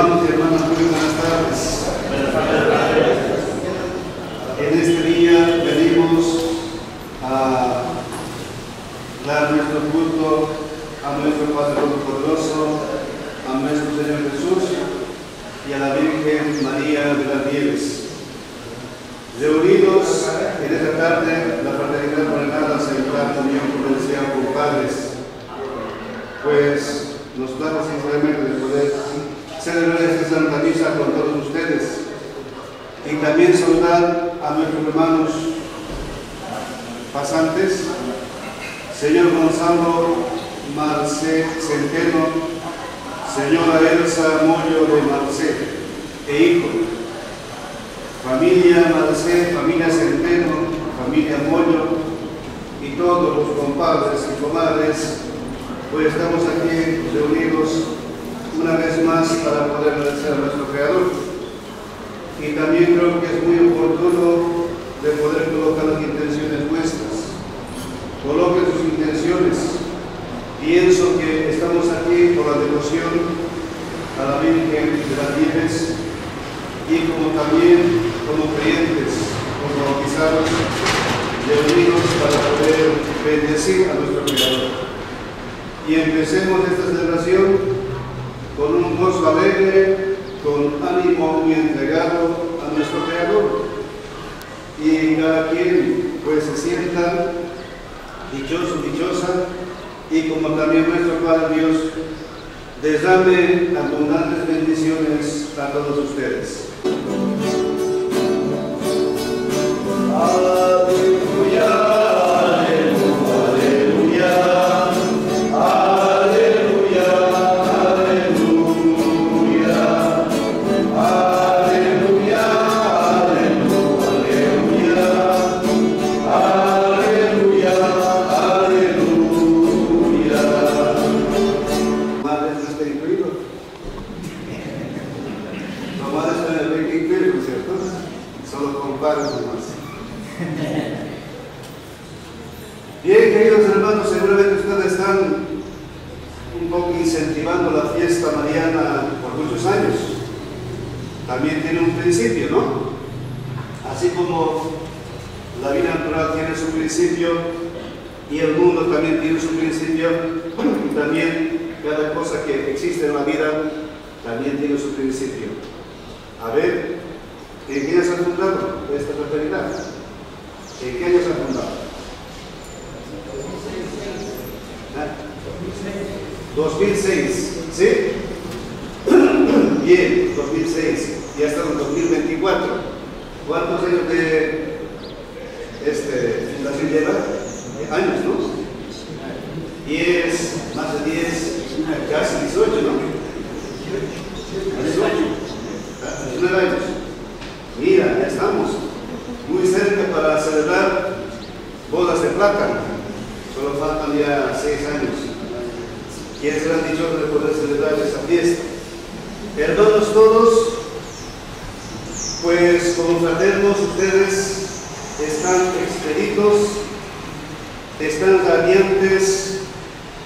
Hermanos y hermanas, muy buenas tardes. En este día venimos a dar nuestro culto a nuestro Padre Todopoderoso, a nuestro Señor Jesús y a la Virgen María de las Nieves. Reunidos en esta tarde, la fraternidad ordenada a celebrar comunión con el Señor con padres, pues nos da sinceramente de poder celebrar esta Santa Misa con todos ustedes. Y también saludar a nuestros hermanos pasantes, señor Gonzalo Marcé Centeno, señora Elsa Moyo de Marcé e hijo, familia Marcé, familia Centeno, familia Moyo y todos los compadres y comadres, pues estamos aquí reunidos una vez más para poder agradecer a nuestro Creador. Y también creo que es muy oportuno de poder colocar las intenciones nuestras. Coloquen sus intenciones. Pienso que estamos aquí por la devoción a la Virgen de las Nieves y como también como creyentes, como bautizados, reunidos para poder bendecir a nuestro Creador. Y empecemos esta celebración con un gozo alegre, con ánimo muy entregado a nuestro Creador. Y cada quien pues se sienta dichoso, dichosa, y como también nuestro Padre Dios derrame abundantes bendiciones a todos ustedes. Principio y el mundo también tiene su principio, y también cada cosa que existe en la vida también tiene su principio. A ver, ¿en qué años ha fundado esta fraternidad? ¿En qué años ha fundado? 2006, ¿sí? Bien, 2006, ya estamos en 2024. ¿Cuántos años de Años, ¿no? 10, más de 10, casi 18, ¿no? 18, 19 años. Mira, ya estamos muy cerca para celebrar bodas de plata. Solo faltan ya 6 años. ¿Quién será dichoso de poder celebrar esa fiesta? Hermanos todos, pues como fraternos ustedes están expeditos, están radiantes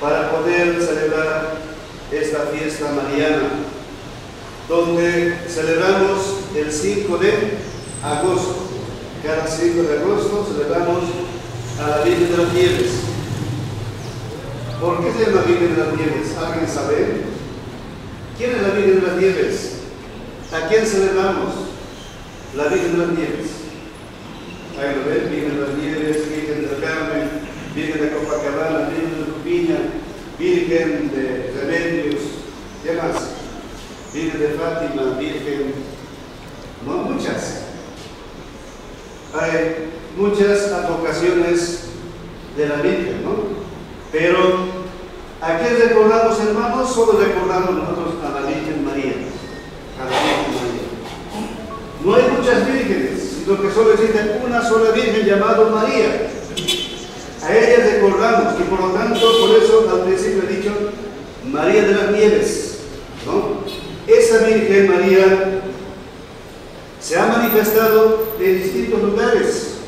para poder celebrar esta fiesta mariana, donde celebramos el 5 de agosto. Cada 5 de agosto celebramos a la Virgen de las Nieves. ¿Por qué se llama Virgen de las Nieves? ¿Alguien sabe? ¿Quién es la Virgen de las Nieves? ¿A quién celebramos? La Virgen de las Nieves. Ahí lo ven, Virgen de las Nieves, Virgen de Copacabana, Virgen de Lupiña, Virgen de Remedios, ¿qué más? Virgen de Fátima, Virgen, no muchas. Hay muchas advocaciones de la Virgen, ¿no? Pero ¿a qué recordamos, hermanos? Solo recordamos nosotros a la Virgen María. A la Virgen María. No hay muchas vírgenes, sino que solo existe una sola Virgen llamada María. A ella recordamos y por lo tanto, por eso al principio he dicho María de las Nieves. ¿no? Esa Virgen María se ha manifestado en distintos lugares.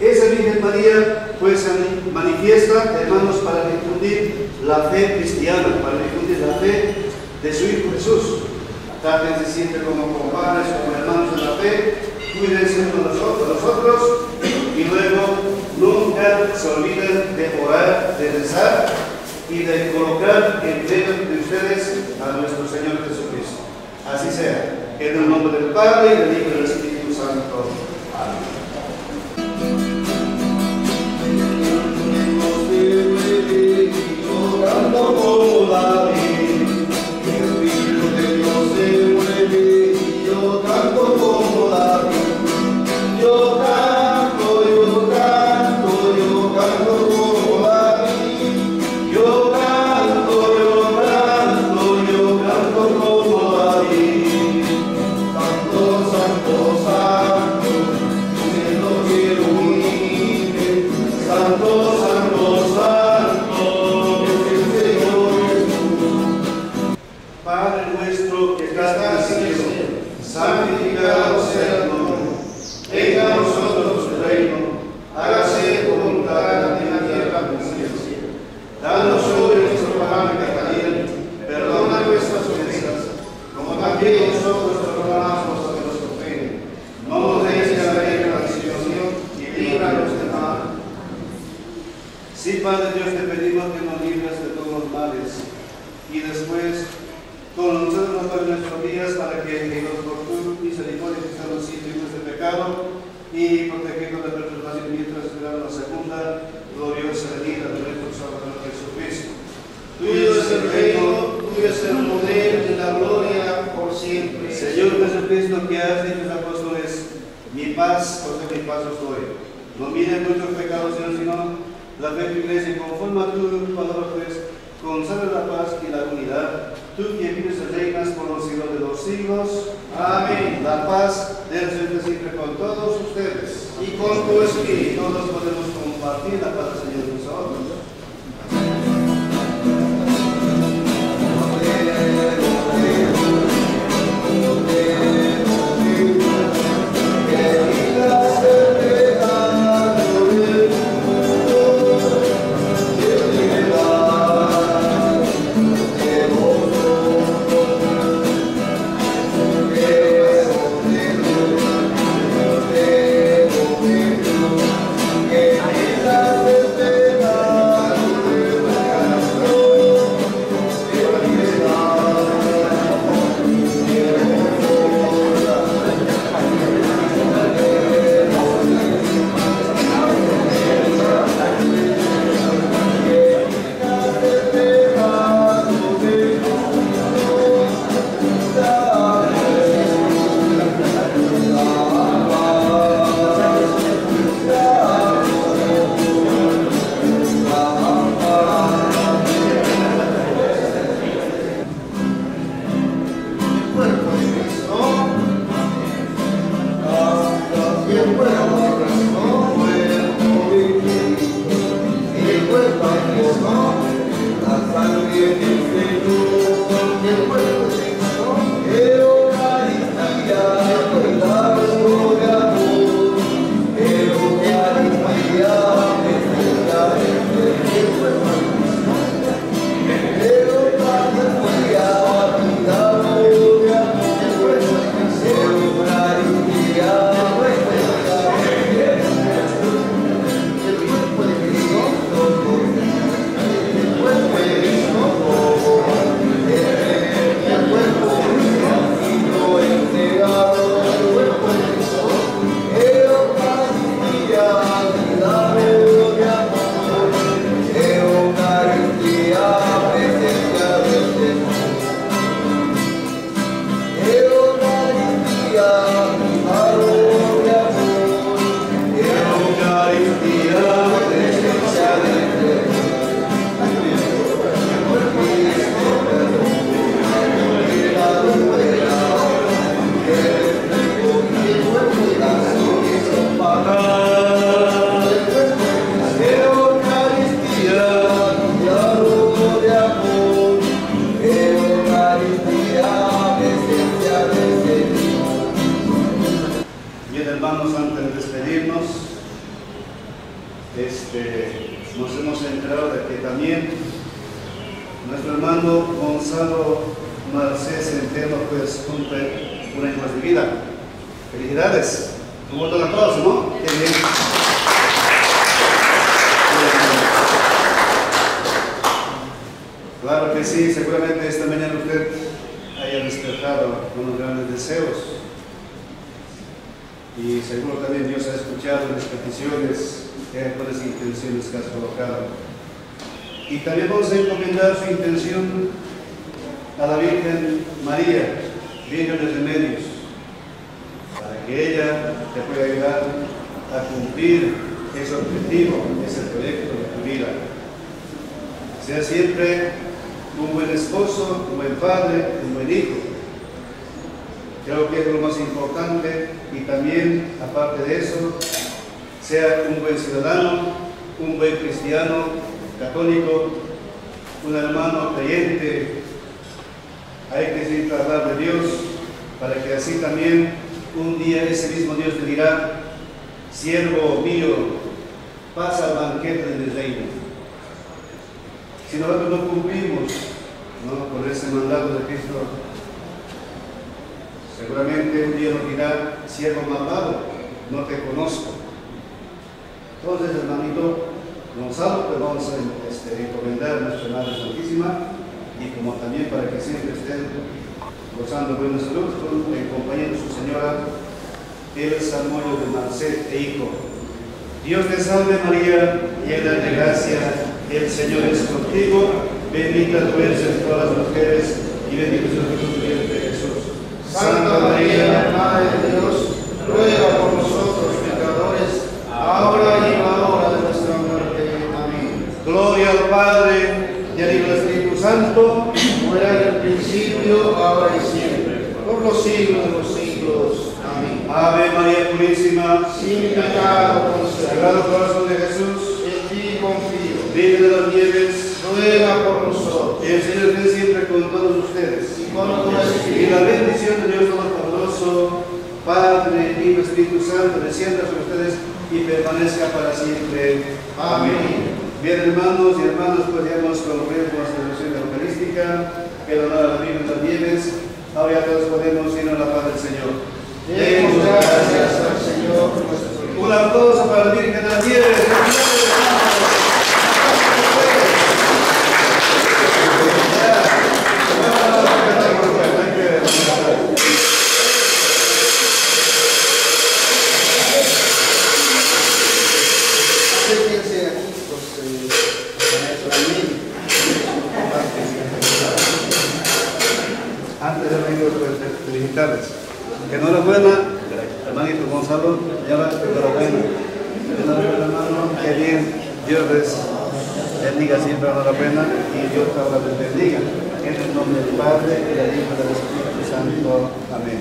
Esa Virgen María pues se manifiesta, hermanos, para difundir la fe cristiana, para difundir la fe de su Hijo Jesús. Trátense siempre como compadres, como hermanos de la fe. Cuídense de nosotros, nosotros y luego nunca se olviden de orar, de rezar y de colocar en medio de ustedes a nuestro Señor Jesucristo. Así sea. En el nombre del Padre, y del Hijo y del Espíritu Santo. Amén. Padre Dios, te pedimos que nos libres de todos los males y después concédenos hoy nuestros días para que en los por tu misericordia estemos libres de pecado y protegidos de perturbación mientras esperamos la segunda gloriosa venida de nuestro Salvador Jesucristo. Tuyo es el reino, tuyo es el poder y la gloria por siempre. Señor Jesucristo, que has dicho a los apóstoles, mi paz, doy, mi paz os doy. No miren nuestros la fe de tu iglesia, conforme a tu palabra, pues, concede la paz y la unidad. Tú que vives y reinas por los siglos de los siglos. Amén. La paz del Señor siempre con todos ustedes. Y con tu espíritu. todos podemos compartir la paz del Señor Felicidades. Un voto de aplauso, ¿no? Qué bien. Claro que sí, seguramente esta mañana usted haya despertado unos grandes deseos. Y seguro también Dios ha escuchado las peticiones, las intenciones que has colocado. Y también vamos a encomendar su intención a la Virgen María, Virgen de Remedios, que ella te pueda ayudar a cumplir ese objetivo, ese proyecto de tu vida. Sea siempre un buen esposo, un buen padre, un buen hijo. Creo que es lo más importante y también, aparte de eso, sea un buen ciudadano, un buen cristiano, católico, un hermano creyente. Hay que siempre hablar de Dios para que así también un día ese mismo Dios te dirá, siervo mío, pasa al banquete del reino. Si nosotros no cumplimos con ese mandato de Cristo, seguramente un día nos dirá, siervo malvado, no te conozco. Entonces, hermanito Gonzalo, pues vamos a este, encomendar a nuestra Madre Santísima y como también para que siempre estén gozando de buena salud, en compañía de su señora el Samuel de Marcet e hijo. Dios te salve María, llena de gracia, el Señor es contigo, bendita tú eres entre todas las mujeres y bendito es el fruto de tu Jesús. Santa María, Madre de Dios, ruega por nosotros pecadores, ahora y en la hora de nuestra muerte. Amén. Gloria al Padre y al Hijo y al Espíritu Santo. Como era en el principio, ahora y los siglos de los siglos. Amén. Ave María Purísima, Sin pecado Sagrado Corazón de Jesús, en ti confío. Virgen de las Nieves, Ruega por nosotros. el Señor esté siempre con todos ustedes. Y con Y la bendición de Dios Todopoderoso, Padre, Hijo y Espíritu Santo, descienda sobre ustedes y permanezca para siempre. Amén. Bien, hermanos y hermanas, pues ya hemos concluido con la celebración eucarística, el honor a la Virgen de las Nieves. Ahora ya todos podemos ir a la paz del Señor. Demos gracias al Señor nuestro. Un aplauso para la Virgen de las Nieves. Acérquense aquí los eh, maestros amén. Antes de venir, pues felicitarles. Enhorabuena, hermanito Gonzalo, señora, enhorabuena. Enhorabuena, hermano, qué bien. Dios les bendiga siempre, enhorabuena, y Dios ahora les bendiga. En el nombre del Padre, y del Hijo y del Espíritu Amén.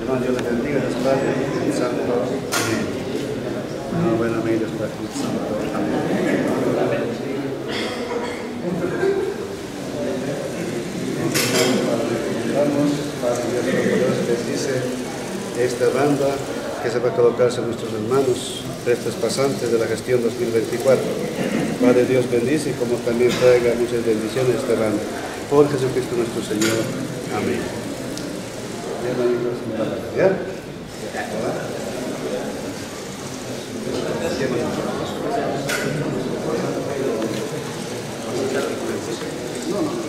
Hermano, Dios les bendiga, Dios Padre, Espíritu Santo. Amén. Enhorabuena, amén, Dios Padre, Espíritu Santo. Amén. Padre Dios bendice esta banda que se va a colocarse a nuestros hermanos, restos pasantes de la gestión 2024. Padre Dios bendice y como también traiga muchas bendiciones a esta banda. Por Jesucristo nuestro Señor. Amén también. No, no.